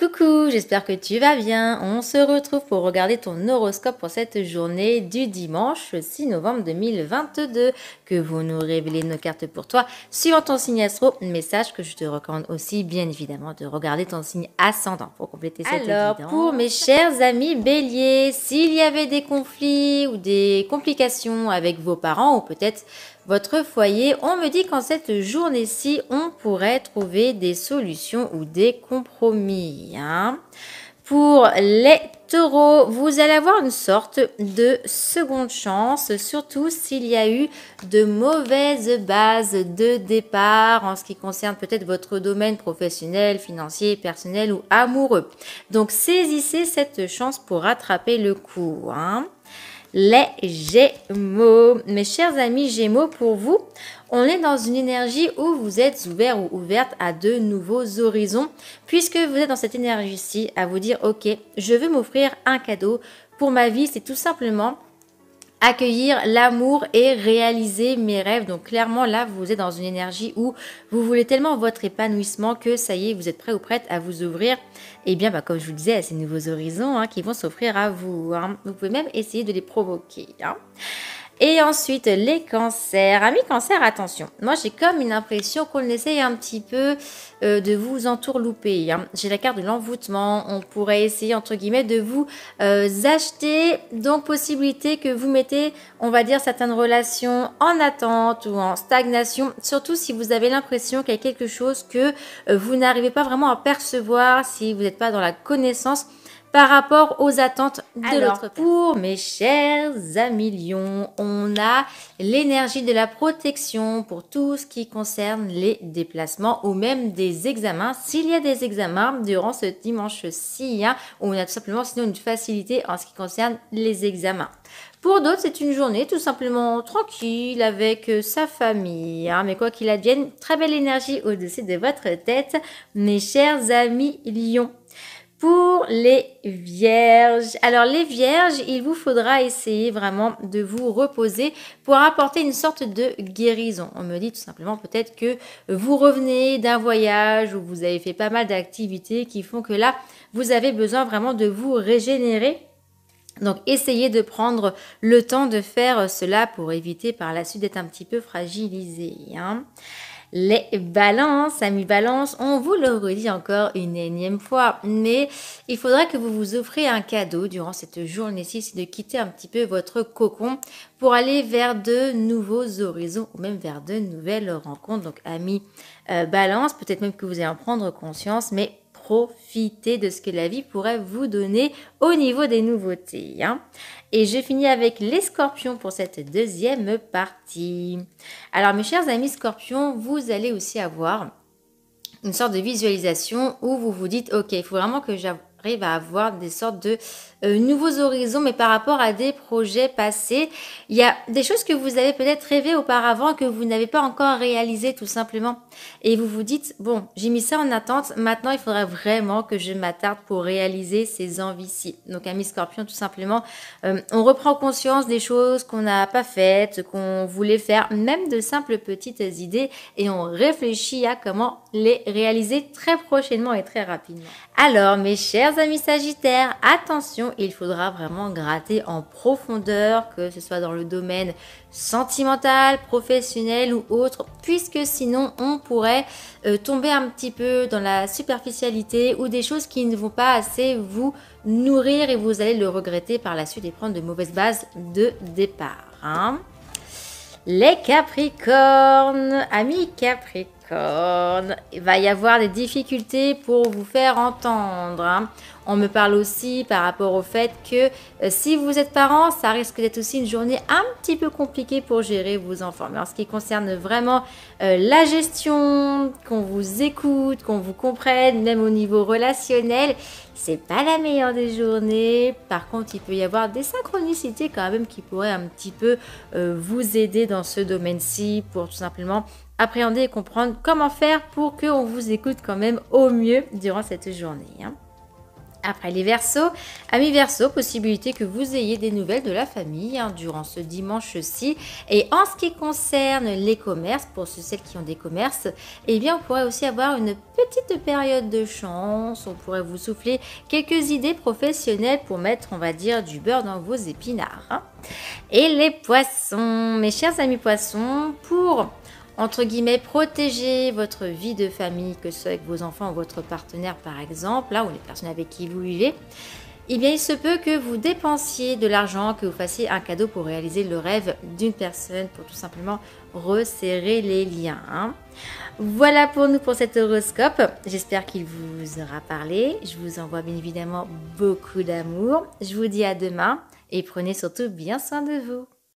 Coucou, j'espère que tu vas bien. On se retrouve pour regarder ton horoscope pour cette journée du dimanche 6 novembre 2022. Que vous nous révélez nos cartes pour toi suivant ton signe astro. Message que je te recommande aussi, bien évidemment, de regarder ton signe ascendant pour compléter cette Alors, pour mes chers amis béliers, s'il y avait des conflits ou des complications avec vos parents ou peut-être votre foyer, on me dit qu'en cette journée-ci, on pourrait trouver des solutions ou des compromis. Hein. Pour les taureaux, vous allez avoir une sorte de seconde chance, surtout s'il y a eu de mauvaises bases de départ en ce qui concerne peut-être votre domaine professionnel, financier, personnel ou amoureux. Donc saisissez cette chance pour rattraper le coup. Hein les Gémeaux. Mes chers amis Gémeaux, pour vous, on est dans une énergie où vous êtes ouvert ou ouverte à de nouveaux horizons, puisque vous êtes dans cette énergie-ci à vous dire, ok, je veux m'offrir un cadeau pour ma vie, c'est tout simplement accueillir l'amour et réaliser mes rêves. Donc clairement là, vous êtes dans une énergie où vous voulez tellement votre épanouissement que ça y est, vous êtes prêt ou prête à vous ouvrir. Eh bien, bah, comme je vous le disais, à ces nouveaux horizons hein, qui vont s'offrir à vous. Hein. Vous pouvez même essayer de les provoquer. Hein. Et ensuite, les cancers. Amis cancers, attention. Moi, j'ai comme une impression qu'on essaye un petit peu euh, de vous entourlouper. Hein. J'ai la carte de l'envoûtement. On pourrait essayer, entre guillemets, de vous euh, acheter. Donc, possibilité que vous mettez, on va dire, certaines relations en attente ou en stagnation. Surtout si vous avez l'impression qu'il y a quelque chose que euh, vous n'arrivez pas vraiment à percevoir, si vous n'êtes pas dans la connaissance par rapport aux attentes de l'autre Pour mes chers amis lions, on a l'énergie de la protection pour tout ce qui concerne les déplacements ou même des examens. S'il y a des examens durant ce dimanche-ci, hein, on a tout simplement sinon une facilité en ce qui concerne les examens. Pour d'autres, c'est une journée tout simplement tranquille avec euh, sa famille. Hein. Mais quoi qu'il advienne, très belle énergie au-dessus de votre tête, mes chers amis lions. Pour les vierges, alors les vierges, il vous faudra essayer vraiment de vous reposer pour apporter une sorte de guérison. On me dit tout simplement peut-être que vous revenez d'un voyage où vous avez fait pas mal d'activités qui font que là, vous avez besoin vraiment de vous régénérer. Donc essayez de prendre le temps de faire cela pour éviter par la suite d'être un petit peu fragilisé. Hein les balances, amis balance, on vous le redit encore une énième fois, mais il faudra que vous vous offrez un cadeau durant cette journée-ci, c'est de quitter un petit peu votre cocon pour aller vers de nouveaux horizons ou même vers de nouvelles rencontres. Donc amis euh, balance, peut-être même que vous allez en prendre conscience, mais profitez de ce que la vie pourrait vous donner au niveau des nouveautés. Hein. Et je finis avec les scorpions pour cette deuxième partie. Alors mes chers amis scorpions, vous allez aussi avoir une sorte de visualisation où vous vous dites, ok, il faut vraiment que j'arrive à avoir des sortes de euh, nouveaux horizons, mais par rapport à des projets passés. Il y a des choses que vous avez peut-être rêvé auparavant que vous n'avez pas encore réalisé tout simplement. Et vous vous dites, bon, j'ai mis ça en attente, maintenant il faudrait vraiment que je m'attarde pour réaliser ces envies-ci. Donc, ami scorpion, tout simplement, euh, on reprend conscience des choses qu'on n'a pas faites, qu'on voulait faire, même de simples petites idées, et on réfléchit à comment les réaliser très prochainement et très rapidement. Alors, mes chers amis sagittaires, attention, il faudra vraiment gratter en profondeur, que ce soit dans le domaine sentimental, professionnel ou autre, puisque sinon on pourrait euh, tomber un petit peu dans la superficialité ou des choses qui ne vont pas assez vous nourrir et vous allez le regretter par la suite et prendre de mauvaises bases de départ. Hein. Les Capricornes, amis Capricornes, il va y avoir des difficultés pour vous faire entendre. Hein. On me parle aussi par rapport au fait que euh, si vous êtes parent, ça risque d'être aussi une journée un petit peu compliquée pour gérer vos enfants. Mais en ce qui concerne vraiment euh, la gestion, qu'on vous écoute, qu'on vous comprenne, même au niveau relationnel, c'est pas la meilleure des journées. Par contre, il peut y avoir des synchronicités quand même qui pourraient un petit peu euh, vous aider dans ce domaine-ci pour tout simplement appréhender et comprendre comment faire pour qu'on vous écoute quand même au mieux durant cette journée. Hein. Après les versos, amis verso, possibilité que vous ayez des nouvelles de la famille hein, durant ce dimanche-ci. Et en ce qui concerne les commerces, pour ceux celles qui ont des commerces, eh bien on pourrait aussi avoir une petite période de chance. On pourrait vous souffler quelques idées professionnelles pour mettre, on va dire, du beurre dans vos épinards. Hein. Et les poissons, mes chers amis poissons, pour entre guillemets, protéger votre vie de famille, que ce soit avec vos enfants ou votre partenaire par exemple, ou les personnes avec qui vous vivez, eh bien, il se peut que vous dépensiez de l'argent, que vous fassiez un cadeau pour réaliser le rêve d'une personne, pour tout simplement resserrer les liens. Hein. Voilà pour nous pour cet horoscope. J'espère qu'il vous aura parlé. Je vous envoie bien évidemment beaucoup d'amour. Je vous dis à demain et prenez surtout bien soin de vous.